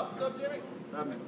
up? What's up, Jimmy? What's happening?